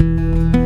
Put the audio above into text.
you